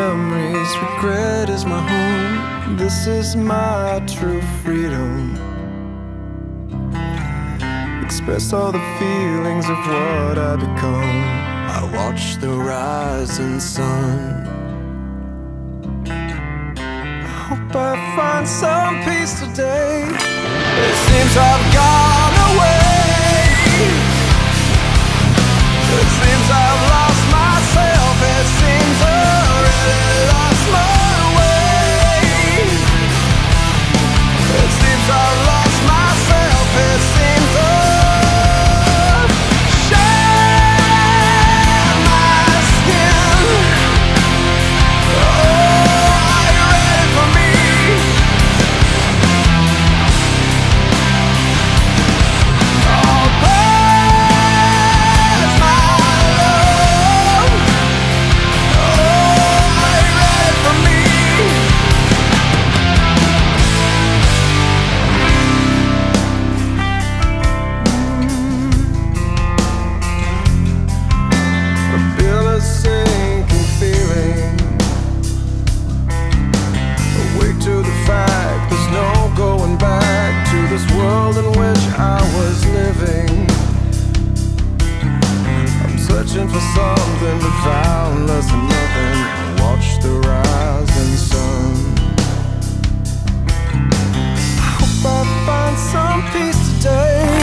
memories, regret is my home. This is my true freedom. Express all the feelings of what I become. I watch the rising sun. I hope I find some peace today. It seems I've got. searching for something but found less than nothing. Watch the rising sun. I hope I find some peace today.